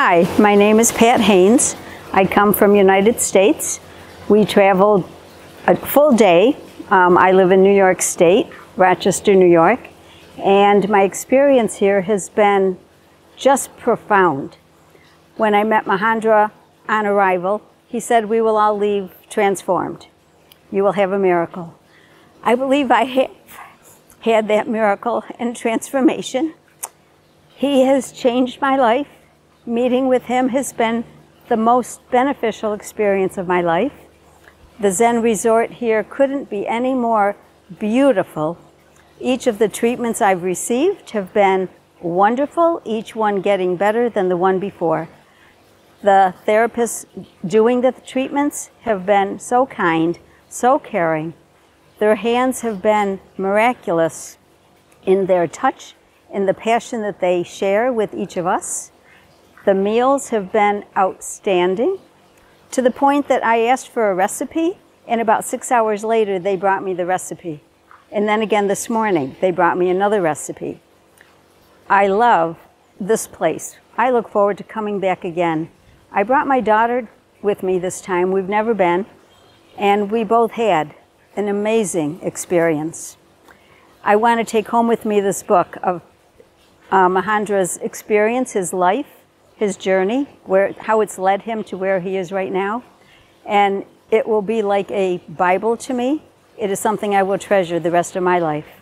Hi, my name is Pat Haines. I come from United States. We traveled a full day. Um, I live in New York State, Rochester, New York, and my experience here has been just profound. When I met Mahendra on arrival, he said, we will all leave transformed. You will have a miracle. I believe I have had that miracle and transformation. He has changed my life. Meeting with him has been the most beneficial experience of my life. The Zen resort here couldn't be any more beautiful. Each of the treatments I've received have been wonderful, each one getting better than the one before. The therapists doing the treatments have been so kind, so caring. Their hands have been miraculous in their touch, in the passion that they share with each of us. The meals have been outstanding to the point that I asked for a recipe, and about six hours later, they brought me the recipe. And then again this morning, they brought me another recipe. I love this place. I look forward to coming back again. I brought my daughter with me this time. We've never been, and we both had an amazing experience. I want to take home with me this book of uh, Mahendra's experience, his life, his journey, where, how it's led him to where he is right now. And it will be like a Bible to me. It is something I will treasure the rest of my life.